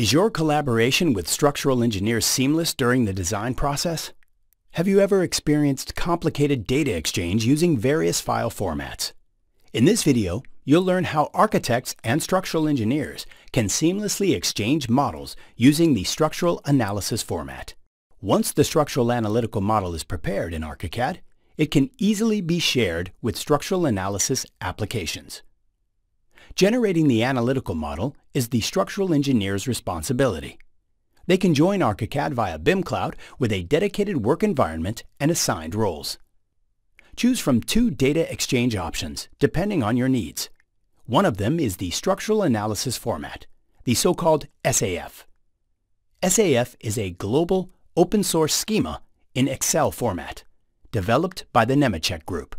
Is your collaboration with structural engineers seamless during the design process? Have you ever experienced complicated data exchange using various file formats? In this video, you'll learn how architects and structural engineers can seamlessly exchange models using the structural analysis format. Once the structural analytical model is prepared in ArchiCAD, it can easily be shared with structural analysis applications. Generating the analytical model is the structural engineer's responsibility. They can join ArchiCAD via BIMCloud with a dedicated work environment and assigned roles. Choose from two data exchange options, depending on your needs. One of them is the structural analysis format, the so-called SAF. SAF is a global, open-source schema in Excel format, developed by the Nemetschek Group.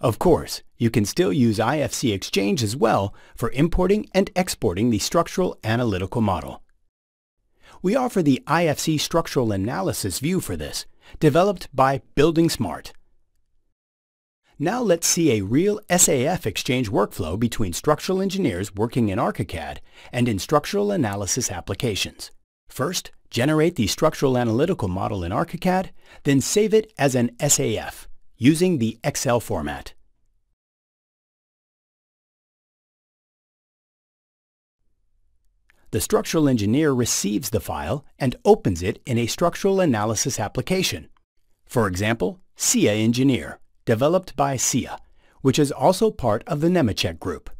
Of course, you can still use IFC Exchange as well for importing and exporting the structural analytical model. We offer the IFC Structural Analysis view for this, developed by Building Smart. Now let's see a real SAF exchange workflow between structural engineers working in ArchiCAD and in structural analysis applications. First, generate the structural analytical model in ArchiCAD, then save it as an SAF using the Excel format. The structural engineer receives the file and opens it in a structural analysis application. For example, SCIA Engineer, developed by SCIA, which is also part of the Nemetschek Group.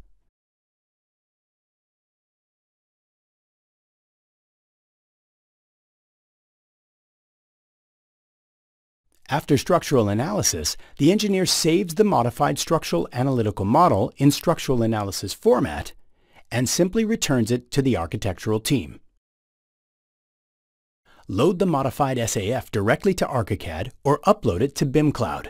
After structural analysis, the engineer saves the modified structural analytical model in structural analysis format and simply returns it to the architectural team. Load the modified SAF directly to ArchiCAD or upload it to BIMCloud.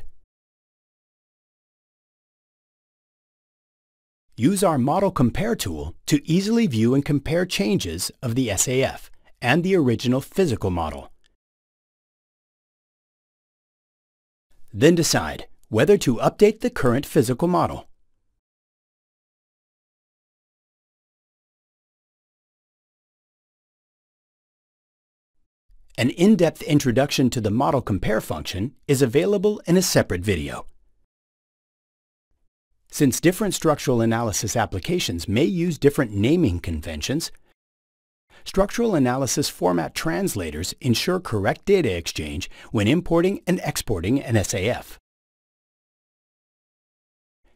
Use our Model Compare tool to easily view and compare changes of the SAF and the original physical model. Then decide whether to update the current physical model. An in-depth introduction to the Model Compare function is available in a separate video. Since different structural analysis applications may use different naming conventions, Structural analysis format translators ensure correct data exchange when importing and exporting an SAF.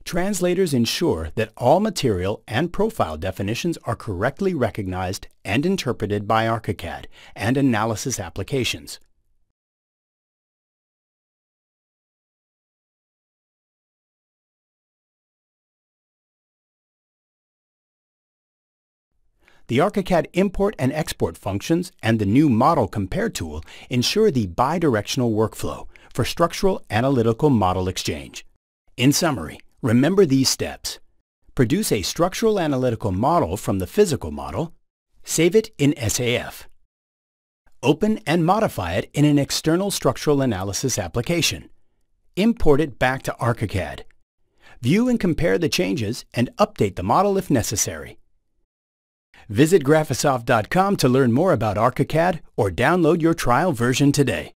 Translators ensure that all material and profile definitions are correctly recognized and interpreted by ArchiCAD and analysis applications. The ArchiCAD import and export functions and the new Model Compare tool ensure the bidirectional workflow for structural analytical model exchange. In summary, remember these steps. Produce a structural analytical model from the physical model. Save it in SAF. Open and modify it in an external structural analysis application. Import it back to ArchiCAD. View and compare the changes and update the model if necessary. Visit Graphisoft.com to learn more about ArchiCAD or download your trial version today.